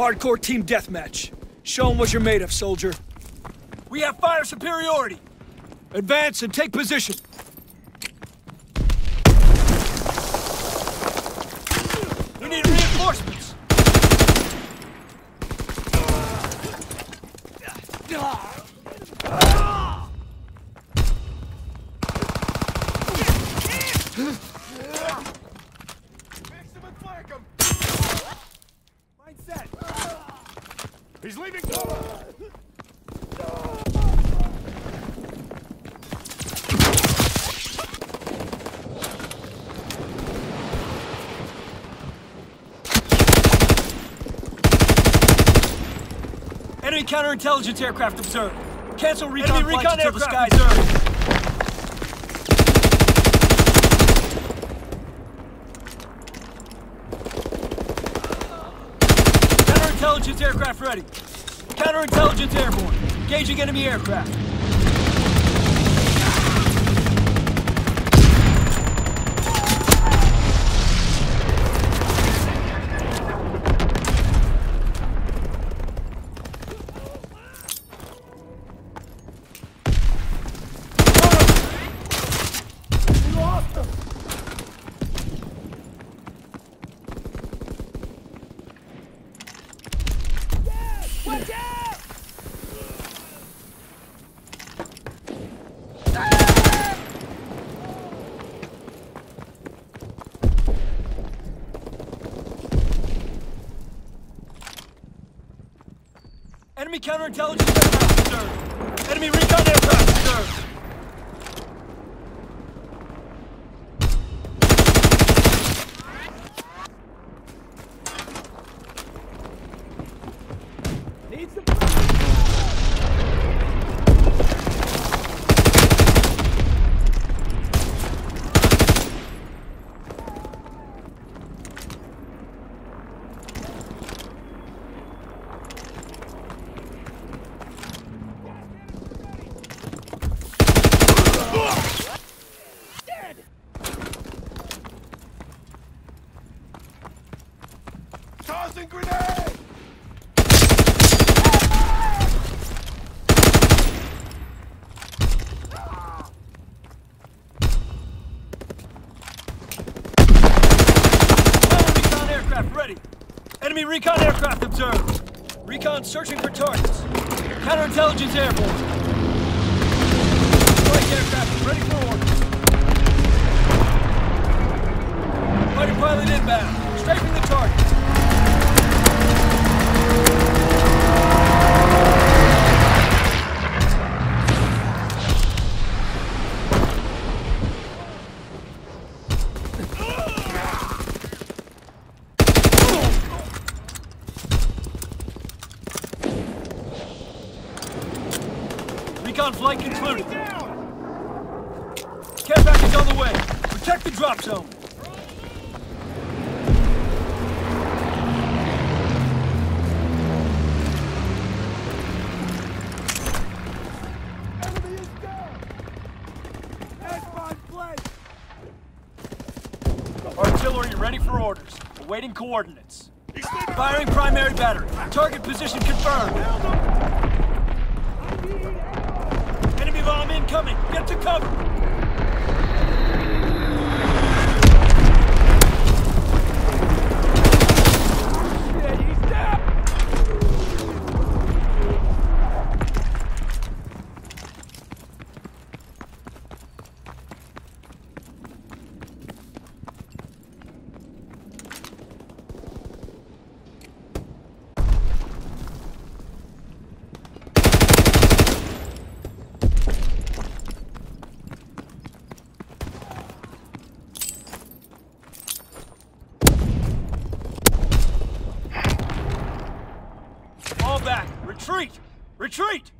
Hardcore team deathmatch. Show them what you're made of, soldier. We have fire superiority. Advance and take position. We need reinforcements. Mindset. He's leaving. Enemy counterintelligence aircraft observed. Cancel recon Enemy recon until the aircraft sky's observed. Counterintelligence aircraft ready. Counterintelligence airborne. Engaging enemy aircraft. Enemy counterintelligence aircraft observed. Enemy recon aircraft observed. Needs some Tossing grenade! Enemy recon aircraft ready. Aircraft observed. Recon searching for targets. Counterintelligence airborne. Strike aircraft ready for orders. Fighter pilot inbound. Strafing the target. Recon flight concluded. Care package on the way. Protect the drop zone. Enemy is down! S-5 flank! Artillery ready for orders. Awaiting coordinates. Firing primary battery. Target position confirmed. Enemy bomb incoming. Get to cover. Retreat.